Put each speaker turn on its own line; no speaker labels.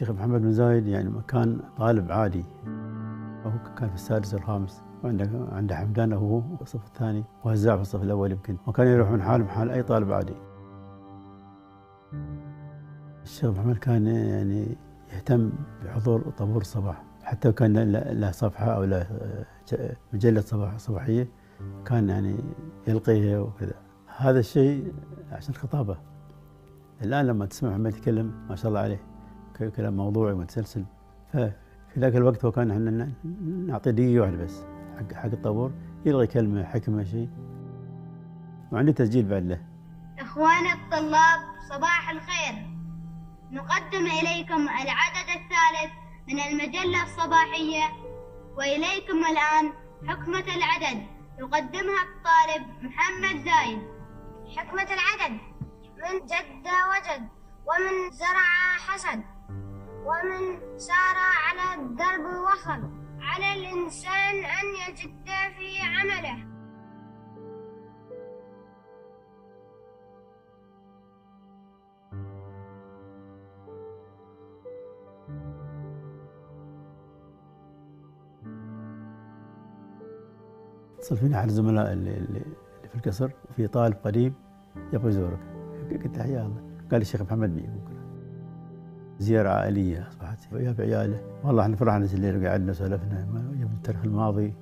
الشيخ محمد بن زايد يعني كان طالب عادي. هو كان في السادس والخامس وعنده عنده حمدان هو الصف الثاني وهزاع في الصف الأول يمكن. وكان يروح من حال محال أي طالب عادي. الشيخ محمد كان يعني يهتم بحضور طابور الصباح. حتى كان له صفحة أو له مجلة صباح صباحية كان يعني يلقيها وكذا. هذا الشيء عشان الخطابه الآن لما تسمع محمد يتكلم ما شاء الله عليه. كلام موضوعي متسلسل ففي ذاك الوقت هو كان إحنا نعطيه دقيقة واحدة بس حق حق الطابور يلغي كلمة حكمة شيء. وعندي تسجيل بعد له.
اخوان الطلاب صباح الخير. نقدم إليكم العدد الثالث من المجلة الصباحية وإليكم الآن حكمة العدد. يقدمها الطالب محمد زايد.
حكمة العدد. من جد وجد ومن زرع حسد. ومن سار على الدرب وصل على الإنسان أن يجد في عمله.
اتصل فيني أحد الزملاء اللي, اللي في القصر في طالب قديم يبغى يزورك. قلت له يا الله قال الشيخ محمد بكره زيارة عائلية أصبحت ويا بعياله والله إحنا فرحنا الليل قعدنا سولفنا. يوم التاريخ الماضي.